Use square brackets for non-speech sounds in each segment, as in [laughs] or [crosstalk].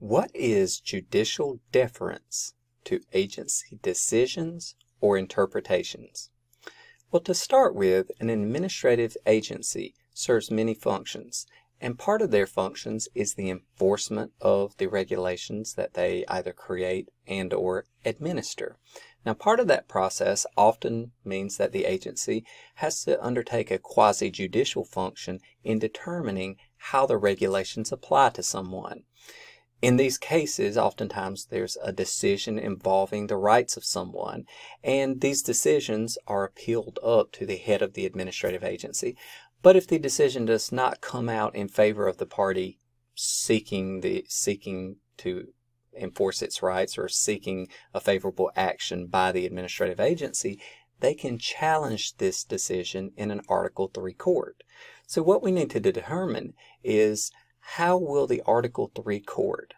What is judicial deference to agency decisions or interpretations? Well, to start with, an administrative agency serves many functions, and part of their functions is the enforcement of the regulations that they either create and or administer. Now, part of that process often means that the agency has to undertake a quasi-judicial function in determining how the regulations apply to someone. In these cases, oftentimes there's a decision involving the rights of someone, and these decisions are appealed up to the head of the administrative agency. But if the decision does not come out in favor of the party seeking the seeking to enforce its rights or seeking a favorable action by the administrative agency, they can challenge this decision in an Article 3 court. So what we need to determine is how will the Article 3 court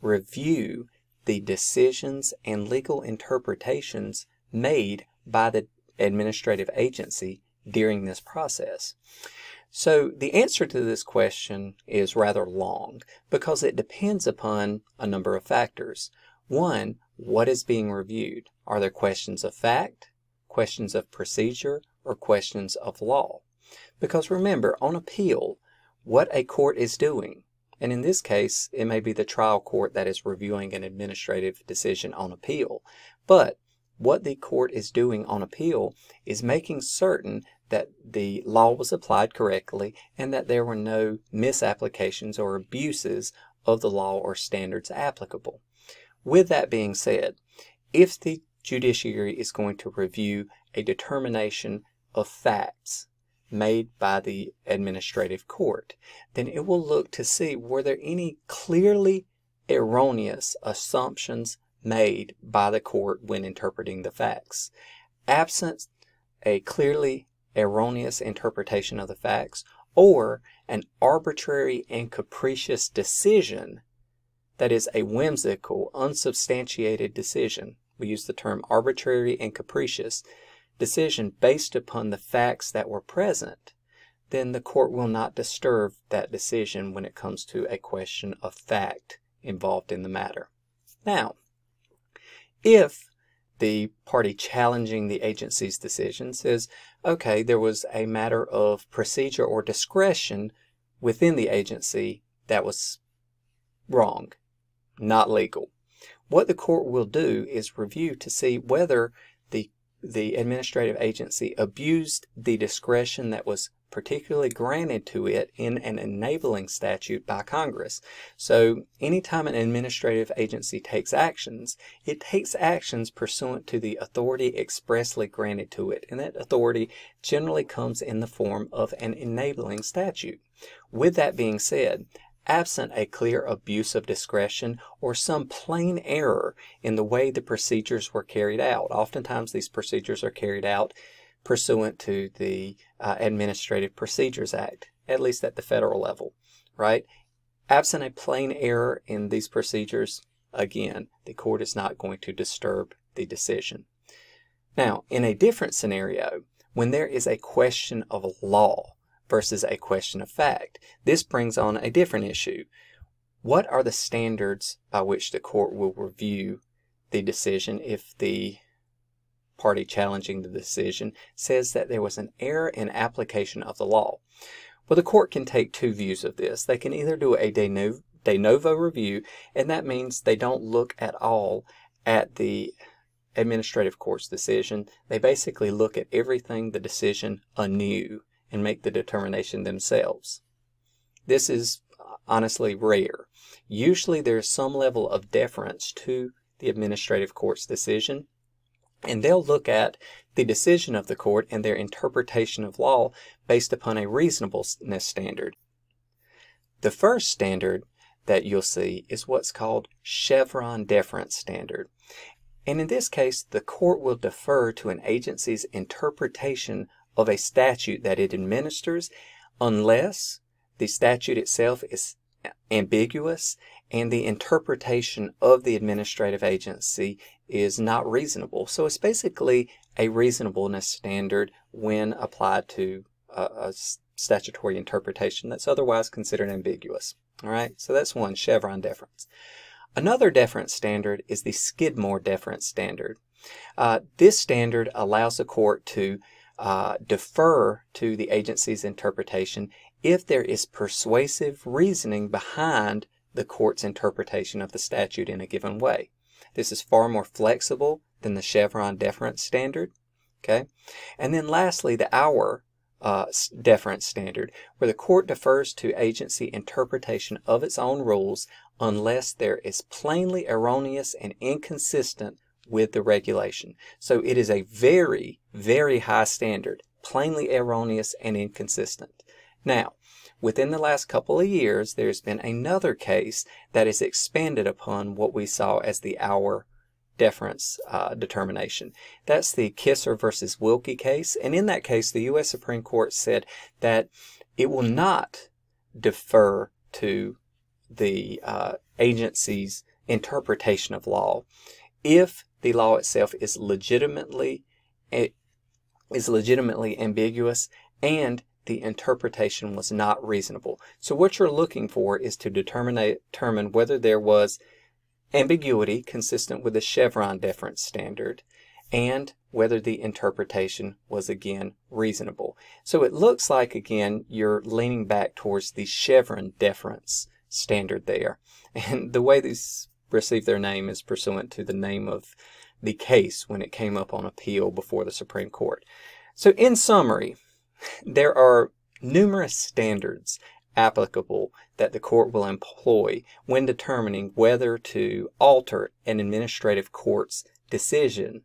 review the decisions and legal interpretations made by the administrative agency during this process? So the answer to this question is rather long because it depends upon a number of factors. One, what is being reviewed? Are there questions of fact, questions of procedure, or questions of law? Because remember, on appeal, what a court is doing. And in this case, it may be the trial court that is reviewing an administrative decision on appeal. But what the court is doing on appeal is making certain that the law was applied correctly and that there were no misapplications or abuses of the law or standards applicable. With that being said, if the judiciary is going to review a determination of facts made by the administrative court, then it will look to see were there any clearly erroneous assumptions made by the court when interpreting the facts. Absent a clearly erroneous interpretation of the facts or an arbitrary and capricious decision that is a whimsical, unsubstantiated decision. We use the term arbitrary and capricious decision based upon the facts that were present, then the court will not disturb that decision when it comes to a question of fact involved in the matter. Now, if the party challenging the agency's decision says, okay, there was a matter of procedure or discretion within the agency that was wrong, not legal. What the court will do is review to see whether the the administrative agency abused the discretion that was particularly granted to it in an enabling statute by Congress. So anytime an administrative agency takes actions, it takes actions pursuant to the authority expressly granted to it, and that authority generally comes in the form of an enabling statute. With that being said, absent a clear abuse of discretion or some plain error in the way the procedures were carried out. Oftentimes these procedures are carried out pursuant to the uh, Administrative Procedures Act, at least at the federal level, right? Absent a plain error in these procedures, again, the court is not going to disturb the decision. Now, in a different scenario, when there is a question of law versus a question of fact, this brings on a different issue. What are the standards by which the court will review the decision if the party challenging the decision says that there was an error in application of the law. Well, the court can take two views of this. They can either do a de novo, de novo review, and that means they don't look at all at the administrative court's decision. They basically look at everything the decision anew and make the determination themselves. This is honestly rare. Usually there's some level of deference to the administrative court's decision, and they'll look at the decision of the court and their interpretation of law based upon a reasonableness standard. The first standard that you'll see is what's called Chevron deference standard. And in this case, the court will defer to an agency's interpretation of a statute that it administers unless the statute itself is ambiguous and the interpretation of the administrative agency is not reasonable. So it's basically a reasonableness standard when applied to a, a statutory interpretation that's otherwise considered ambiguous. All right, so that's one, Chevron deference. Another deference standard is the Skidmore deference standard. Uh, this standard allows the court to uh, defer to the agency's interpretation if there is persuasive reasoning behind the court's interpretation of the statute in a given way. This is far more flexible than the Chevron deference standard. Okay, and then lastly, the Auer uh, deference standard, where the court defers to agency interpretation of its own rules unless there is plainly erroneous and inconsistent with the regulation. So it is a very, very high standard, plainly erroneous and inconsistent. Now, within the last couple of years, there's been another case that has expanded upon what we saw as the Auer deference uh, determination. That's the Kisor versus Wilkie case. And in that case, the U.S. Supreme Court said that it will not defer to the uh, agency's interpretation of law if the law itself is legitimately is legitimately ambiguous and the interpretation was not reasonable. So what you're looking for is to determine, determine whether there was ambiguity consistent with the Chevron deference standard and whether the interpretation was again reasonable. So it looks like again you're leaning back towards the Chevron deference standard there. And the way these receive their name is pursuant to the name of the case when it came up on appeal before the Supreme Court. So in summary, [laughs] there are numerous standards applicable that the court will employ when determining whether to alter an administrative court's decision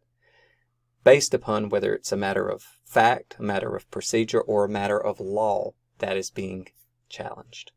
based upon whether it's a matter of fact, a matter of procedure, or a matter of law that is being challenged.